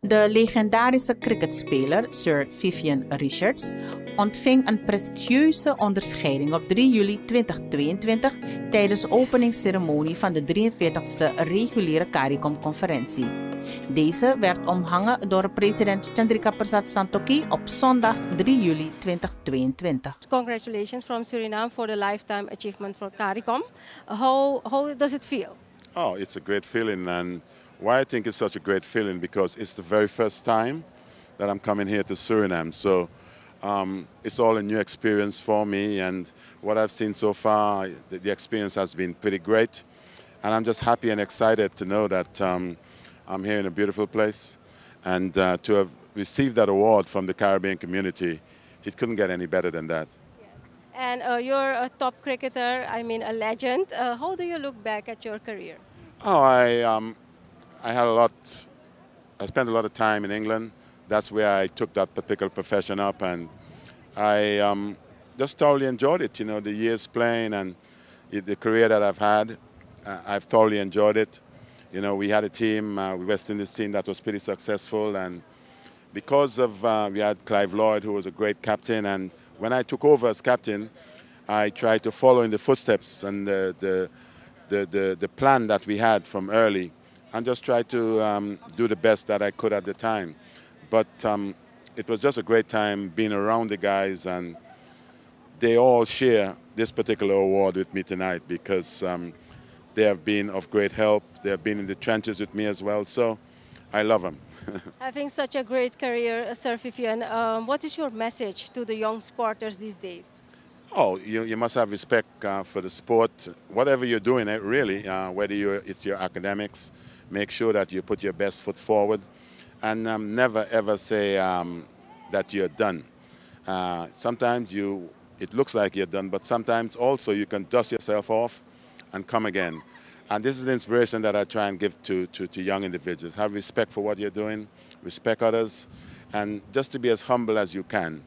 De legendarische cricketspeler Sir Vivian Richards ontving een prestigieuze onderscheiding op 3 juli 2022 tijdens de openingsceremonie van de 43ste reguliere CARICOM-conferentie. Deze werd omhangen door president Chandrika Persat Santokhi op zondag 3 juli 2022. Congratulations from Suriname for the lifetime achievement for CARICOM. How, how does it feel? Oh, it's a great feeling and why I think it's such a great feeling because it's the very first time that I'm coming here to Suriname. So um, it's all a new experience for me and what I've seen so far, the, the, experience has been pretty great. And I'm just happy and excited to know that um, I'm here in a beautiful place and uh, to have received that award from the Caribbean community, it couldn't get any better than that. Yes. And uh, you're a top cricketer, I mean a legend. Uh, how do you look back at your career? Oh, I, um, I had a lot, I spent a lot of time in England. That's where I took that particular profession up and I um, just thoroughly enjoyed it, you know, the years playing and the career that I've had. Uh, I've thoroughly enjoyed it. You know, we had a team, uh, West Indies team that was pretty successful and because of, uh, we had Clive Lloyd who was a great captain and when I took over as captain, I tried to follow in the footsteps and the, the, the, the, the plan that we had from early and just try to um, do the best that I could at the time. But um, it was just a great time being around the guys, and they all share this particular award with me tonight because um, they have been of great help. They have been in the trenches with me as well, so I love them. Having such a great career, Sir Vivian, um, what is your message to the young sporters these days? Oh, you, you must have respect uh, for the sport, whatever you're doing, eh, really, uh, whether it's your academics, make sure that you put your best foot forward and um, never ever say um, that you're done. Uh, sometimes you, it looks like you're done, but sometimes also you can dust yourself off and come again. And this is the inspiration that I try and give to, to, to young individuals. Have respect for what you're doing, respect others, and just to be as humble as you can.